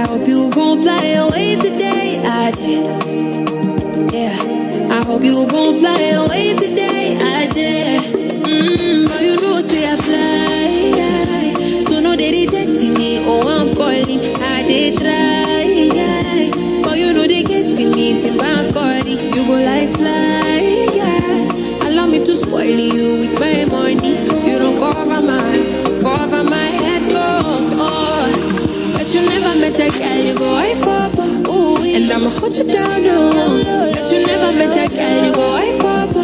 I hope you gon' fly away today, AJ. Yeah, I hope you gon' fly away today, AJ. Mm, but you know, say I fly. So no, they rejecting me. Oh, I'm calling, I did try. But you know, they getting me. Body, you go like fly. Allow me to spoil you with my money. You don't cover my, Oh. But you never met a girl, you go I for ooh, and I'ma hold you down, no. But you never met a girl, you go I for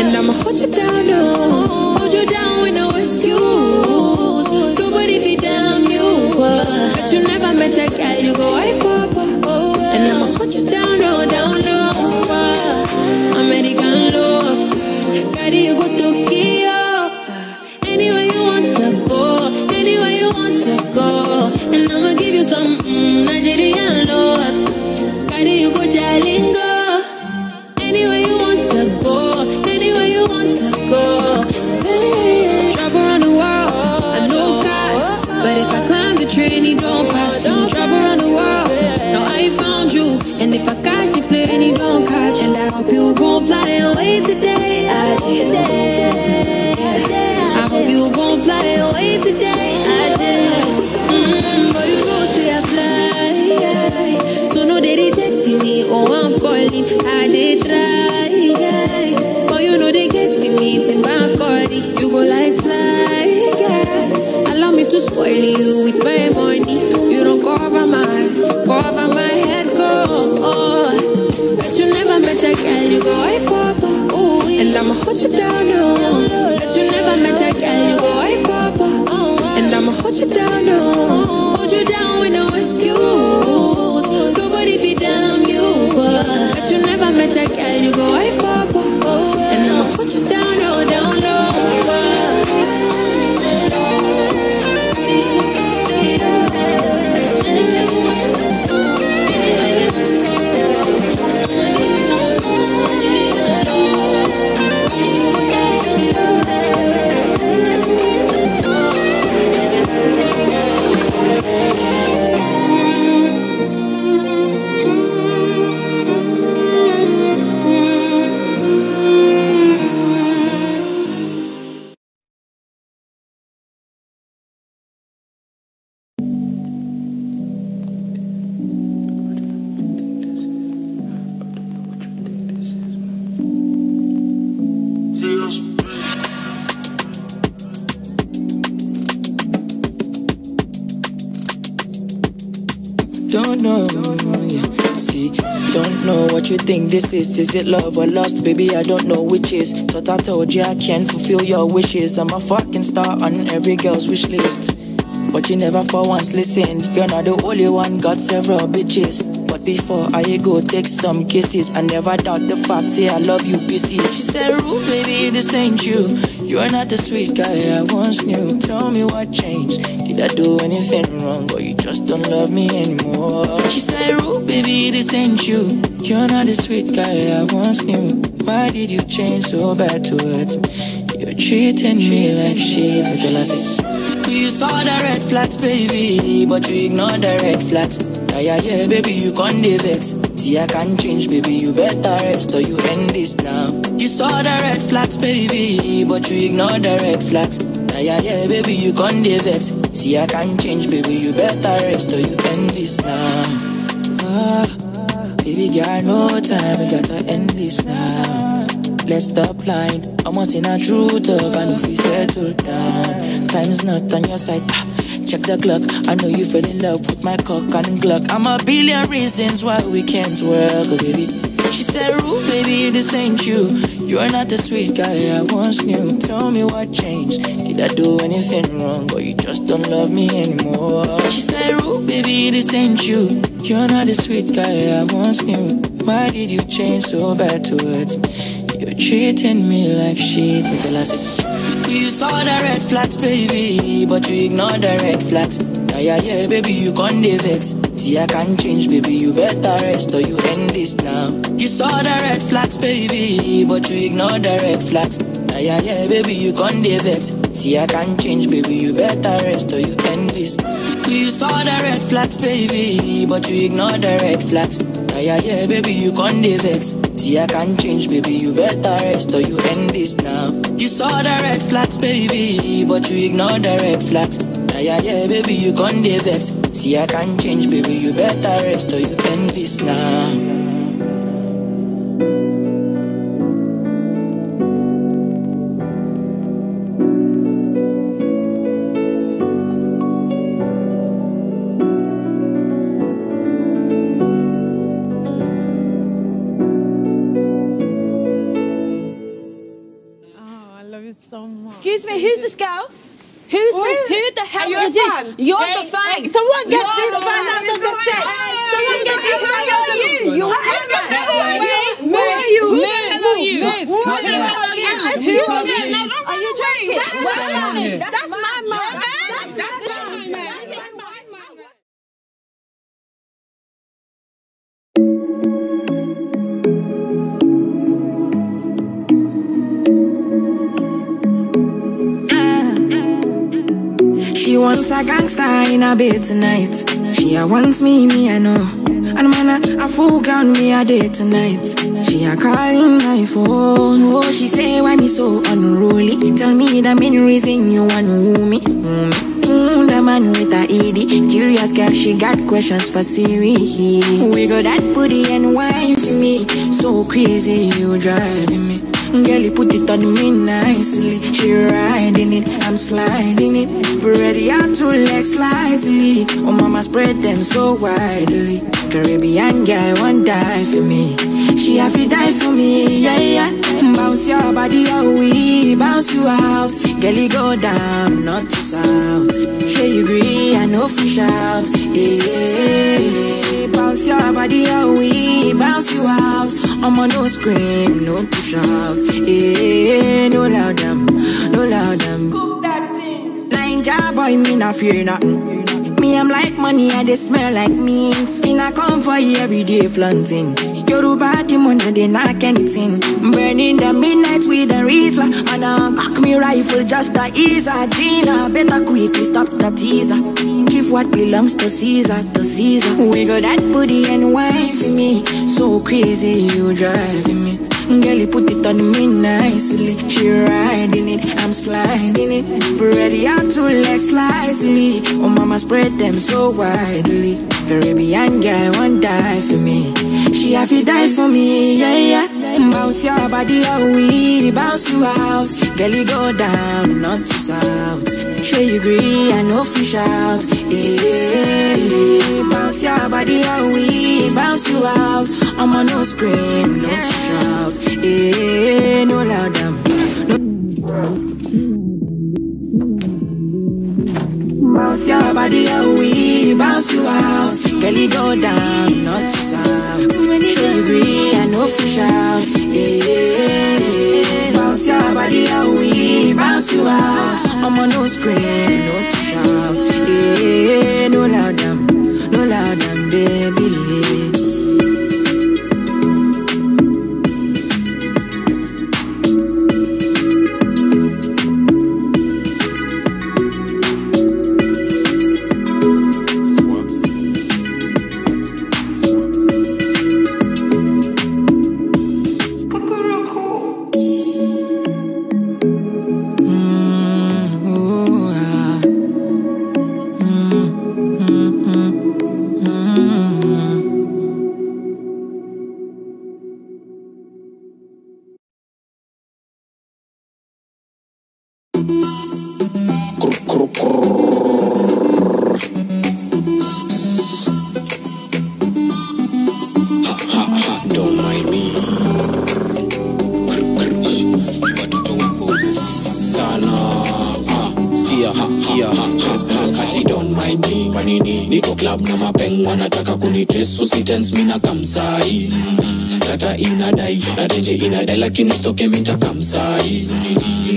and I'ma hold you down, no. Hold you down with no excuse. Nobody be damn you, uh. but you never met a girl, you go I for and I'ma hold you down, no, down, no. uh. American love, carry you go Tokyo. uh. Anywhere mm, me. Oh, I'm calling. I did try. But you know, they getting me. Till my body, you go like fly. Allow me to spoil you with my money. You don't cover my, cover my head, go. Oh. Bet you never met a girl, you go I for ooh, and I'ma hold you down, no. Bet you never met a girl, you go I for and I'ma hold you down, no. Hold you down Don't know, yeah. See, don't know what you think this is. Is it love or lust? Baby, I don't know which is. Thought I told you I can't fulfill your wishes. I'm a fucking star on every girl's wish list. But you never for once listened. You're not the only one, got several bitches. But before I go take some kisses, I never doubt the fact, say I love you, pieces. She said, Rue, baby, this ain't you. You're not the sweet guy I once knew. Tell me what changed. Did I do anything wrong, or you just don't love me anymore? She said, Rue, baby, this ain't you. You're not the sweet guy I once knew. Why did you change so bad towards me? You're treating me like shit. Until I say, you saw the red flags, baby, but you ignored the red flags. Yeah, yeah, yeah, baby, you can't vex. See, I can't change, baby, you better rest or you end this now. You saw the red flags, baby, but you ignored the red flags. Yeah, yeah, yeah, baby, you can't vex. See, I can't change, baby, you better rest or you end this now. Ah, baby, girl, no time, we gotta end this now. Let's stop lying. I'm in a talk, I know if we settle down. Time's not on your side. Ah, check the clock. I know you fell in love with my cock and Glock. I'm a billion reasons why we can't work, baby. She said, Rue, baby, this ain't you. You're not the sweet guy I once knew. Tell me what changed. Did I do anything wrong, or you just don't love me anymore? She said, Rue, baby, this ain't you. You're not the sweet guy I once knew. Why did you change so bad towards me? You're treating me like shit. Until I said, You saw the red flags, baby, but you ignored the red flags. Yeah, yeah, yeah, baby, you can't vex. See, I can't change, baby. You better rest or you end this now. You saw the red flags, baby, but you ignore the red flags. Yeah, yeah, yeah, baby, you can't vex. See, I can't change, baby. You better rest or you end this. You saw the red flags, baby, but you ignore the red flags. Yeah, yeah, yeah, baby, you can't vex. See, I can't change, baby. You better rest or you end this now. You saw the red flags, baby, but you ignore the red flags. Yeah, yeah, yeah, baby, you can't vex. See, I can't change, baby. You better rest or you end this now. Excuse me, who's this girl? Who's Who this? Who the hell you is this? You're Hey, the fan. hey, someone get You're this fan out of the set. Someone get this who fan are out of the you? You get Who who are are you? you? Who Who are you? Who are Who you? are you? Who are you? She wants a gangster in a bed tonight. She a wants me, me I know. And man, a, a full ground me a day tonight. She a calling my phone. Oh, she say why me so unruly. Tell me the main reason you want woo me. Woo me. Mm, the man with a ED. Curious girl, she got questions for Siri. We got that booty and wine for me. So crazy, you driving me. Girl, you put it on me nicely. She riding it, I'm sliding it. Spread your two legs slightly. Oh, mama, spread them so widely. Caribbean girl, won't die for me. She have to die for me. Bounce your body, oh, we bounce you out. Girl, you go down, not to south. Sure you agree, I know fish out. Yeah, bounce your body, oh, we bounce you out. I'm on no scream, no to shout. Yeah, no loud them, no loud them. Cook that thing. Ninja boy, me not fear nothing. Me, I'm like money, and they smell like mint. Skin I come for you every day, flaunting. Yoruba, the money, they knock anything. Burning the midnight with a Riesler. And I cock me rifle just to ease her. Gina, better quickly stop the teaser. Give what belongs to Caesar, to Caesar. Wiggle that booty and wine for me. So crazy, you driving me. Girl, you put it on me nicely. She riding it, I'm sliding it. Spread your two legs slightly. Oh, mama, spread them so widely. Caribbean girl won't die for me. She have to die for me, yeah, yeah. Bounce your body, oh, we bounce you out. Girl, you go down, not to south. Sure you agree, I know fish out. Yeah, bounce your body, oh, we bounce you out. I'm on no scream, no to. Yeah, no loud them. Bounce your body, we bounce you out. Girl, you go down, not to south. Sure you agree, I know fish out. Yeah, bounce your body, we bounce you out. I'm on no scream, club na mapeng wanataka kunitres usitense mina kamsai tata inadai na inadai lakini stokemita minta kamsai